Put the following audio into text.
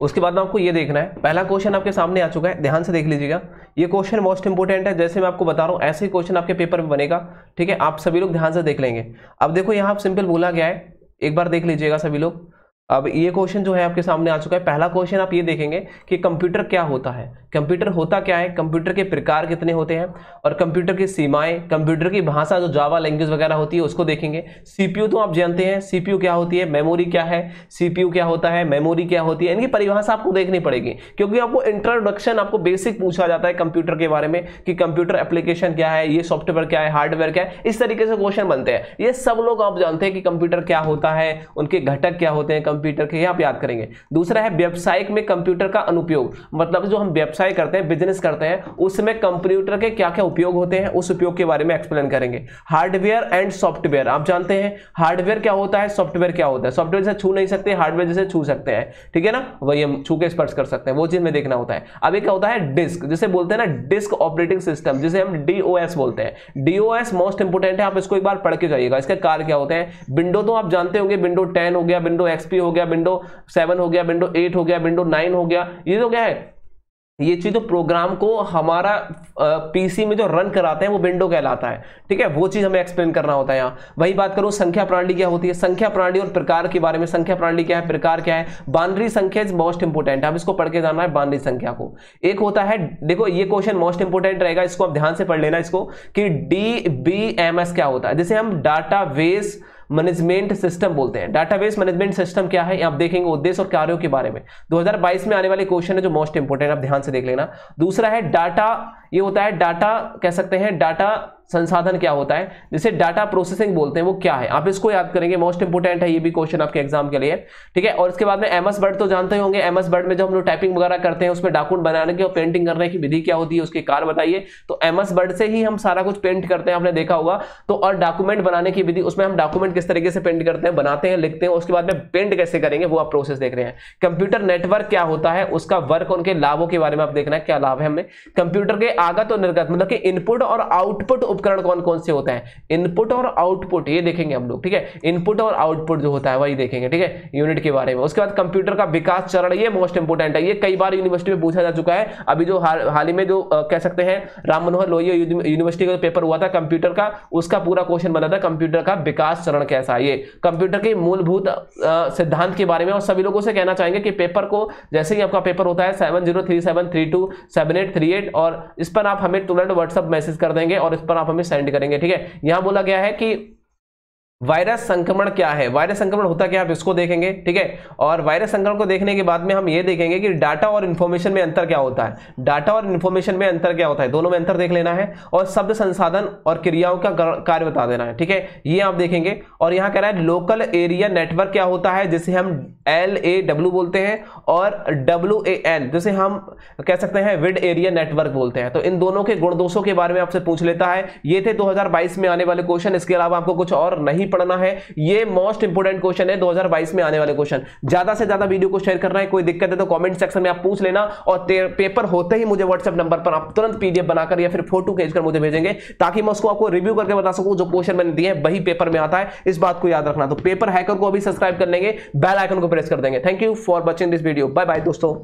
उसके बाद में आपको ये देखना है। पहला क्वेश्चन आपके सामने आ चुका है, ध्यान से देख लीजिएगा। ये क्वेश्चन मोस्ट इंपॉर्टेंट है, जैसे मैं आपको बता रहा हूँ, ऐसे ही क्वेश्चन आपके पेपर में बनेगा, ठीक है? आप सभी लोग ध्यान से देख लेंगे। अब देखो, यहाँ आप सिंपल बोला गया है। एक बार देख लीजिएगा सभी लोग। अब ये क्वेश्चन जो है आपके सामने आ चुका है। पहला क्वेश्चन आप ये देखेंगे कि कंप्यूटर क्या होता है। कंप्यूटर होता क्या है? कंप्यूटर के प्रकार कितने होते हैं? और कंप्यूटर की सीमाएँ, कंप्यूटर की भाषा, जो जावा लैंग्वेज वगैरह होती है, उसको देखेंगे। सीपीयू तो आप जानते हैं। सीपीयू क्या होती है? मेमोरी क्या है? सीपीयू क्या होता है? मेमोरी क्या होती है? इनकी परिभाषा आपको देखनी पड़ेगी, क्योंकि आपको इंट्रोडक्शन आपको बेसिक पूछा जाता है कंप्यूटर के बारे में कि कंप्यूटर एप्लीकेशन क्या है, ये सॉफ्टवेयर क्या है हार्डवेयर क्या है। इस तरीके से क्वेश्चन बनते हैं। ये सब लोग आप जानते हैं कि कंप्यूटर क्या होता है, उनके घटक क्या होते हैं कंप्यूटर के आप याद करेंगे। दूसरा है व्यवसायिक में कंप्यूटर का अनुपयोग मतलब जो हम व्यवसाय करते हैं बिज़नेस करते हैं, उसमें कंप्यूटर के क्या क्या उपयोग होते हैं, उस उपयोग के बारे में एक्सप्लेन करेंगे। हार्डवेयर एंड सॉफ्टवेयर आप जानते हैं? हार्डवेयर क्या होता है सॉफ्टवेयर क्या होता है? सॉफ्टवेयर से छू नहीं सकते हार्डवेयर जैसे छू सकते हैं। ठीक है ना? वही हम छू के स्पर्श कर सकते हैं। वो चीज़ में देखना होता है। अब क्या होता है? डिस्क जिसे बोलते हैं ना डिस्क ऑपरेटिंग सिस्टम जिसे हम डीओएस बोलते हैं। डीओएस मोस्ट इंपोर्टेंट है, आप इसको एक बार पढ़ के जाइएगा। इसके कार्य क्या होते हैं? विंडो तो आप जानते होंगे विंडो टेन हो गया विंडो एक्सपी हो गया विंडो सेवन हो गया विंडो एट हो गया विंडो नाइन हो गया, ये तो क्या है? ये चीज़ तो प्रोग्राम को हमारा पीसी में जो रन कराते हैं वो विंडो कहलाता है। ठीक है? वो चीज़ हमें एक्सप्लेन करना होता है यहाँ। वही बात करूँ, संख्या प्रणाली क्या होती है? संख्या प्रणाली और प्रकार के बारे में, संख्या प्रणाली क्या है, प्रकार क्या है? बानरी संख्या इज़ मोस्ट इंपोर्टेंट है। इसको पढ़ के जाना है बानरी संख्या को। एक होता है, देखो ये क्वेश्चन मोस्ट इंपोर्टेंट रहेगा, इसको आप ध्यान से पढ़ लेना इसको, कि डी बी एम एस क्या होता है? जैसे हम डाटा बेस मैनेजमेंट सिस्टम बोलते हैं। डाटाबेस मैनेजमेंट सिस्टम क्या है? आप देखेंगे उद्देश्य और कार्यों के बारे में। 2022 में आने वाले क्वेश्चन है जो मोस्ट इंपोर्टेंट आप ध्यान से देख लेना। दूसरा है डाटा ये होता है डाटा कह सकते हैं डाटा संसाधन क्या होता है? जिसे डाटा प्रोसेसिंग बोलते हैं, वो क्या है? आप इसको याद करेंगे मोस्ट इंपोर्टेंट है ये भी क्वेश्चन आपके एग्ज़ाम के लिए, ठीक है? और इसके बाद में एमएस वर्ड तो जानते होंगे एमएस वर्ड में जब हम लोग टाइपिंग वगैरह करते हैं, उसमें डॉक्यूमेंट बनाने की और पेंटिंग करने की विधि क्या होती है, उसके कार बताइए। तो एमएस वर्ड से ही हम सारा कुछ पेंट करते हैं, आपने देखा होगा। तो और डॉक्यूमेंट बनाने की विधि, उसमें हम डॉक्यूमेंट किस तरीके से पेंट करते हैं, बनाते हैं, लिखते हैं उसके बाद में पेंट कैसे करेंगे, वो आप प्रोसेस देख रहे हैं। कंप्यूटर नेटवर्क क्या होता है, उसका वर्क उनके लाभों के बारे में आप देखना है, क्या लाभ है हमें। कंप्यूटर के आगत और निर्गत मतलब कि इनपुट और आउटपुट उपकरण कौन कौन से होता है? इनपुट और आउटपुट ये देखेंगे हम लोग, ठीक है? इनपुट और आउटपुट जो होता है, वही देखेंगे, ठीक है? यूनिट के बारे में। उसके बाद कंप्यूटर का विकास चरण, ये मोस्ट इंपोर्टेंट है। ये कई बार यूनिवर्सिटी में पूछा जा चुका है। अभी जो हाल ही में जो कह सकते हैं, राम मनोहर लोहिया यूनिवर्सिटी का पेपर हुआ था कंप्यूटर का, उसका पूरा क्वेश्चन बना था कंप्यूटर का विकास चरण कैसा है ये? कंप्यूटर के मूलभूत सिद्धांत के बारे में और सभी लोगों से कहना चाहेंगे कि पेपर को, जैसे ही आपका पेपर होता है seven zero three seven three two seven eight three eight और इस पर आप हमें तुरंत व्हाट्सअप मैसेज कर देंगे और इस पर हमें सेंड करेंगे, ठीक है? यहाँ बोला गया है कि वायरस संक्रमण क्या है? वायरस संक्रमण होता क्या है? आप इसको देखेंगे, ठीक है? और वायरस संक्रमण को देखने के बाद में हम ये देखेंगे कि डाटा और इन्फॉर्मेशन में अंतर क्या होता है। डाटा और इन्फॉर्मेशन में अंतर क्या होता है? दोनों में अंतर देख लेना है और शब्द संसाधन और क्रियाओं का कार्य बता देना है, ठीक है? ये आप देखेंगे और यहाँ कह रहा है लोकल एरिया नेटवर्क क्या होता है? जिसे हम एल ए डब्ल्यू बोलते हैं और डब्ल्यू ए एन जिसे हम कह सकते हैं विड एरिया नेटवर्क बोलते हैं। तो इन दोनों के गुण दोषों के बारे में आपसे पूछ लेता है। ये थे दो हज़ार बाईस में आने वाले क्वेश्चन इसके अलावा आपको कुछ और नहीं नहीं पढ़ना है। ये मोस्ट इंपोर्टेंट क्वेश्चन है 2022 में आने वाले क्वेश्चन ज़्यादा से ज़्यादा वीडियो को शेयर करना है। कोई दिक्कत है तो कॉमेंट सेक्शन में आप पूछ लेना और पेपर होते ही मुझे व्हाट्सएप नंबर पर आप तुरंत पीडीएफ बनाकर या फिर फ़ोटो खींचकर मुझे भेजेंगे, ताकि मैं उसको आपको रिव्यू करके बता सकूँ, जो क्वेश्चन मैंने दिए वही पेपर में आता है। इस बात को याद रखना। तो पेपर हैकर को अभी सब्सक्राइब कर लेंगे। बेल आइकन को प्रेस कर देंगे। Thank you for watching this video bye bye दोस्तों।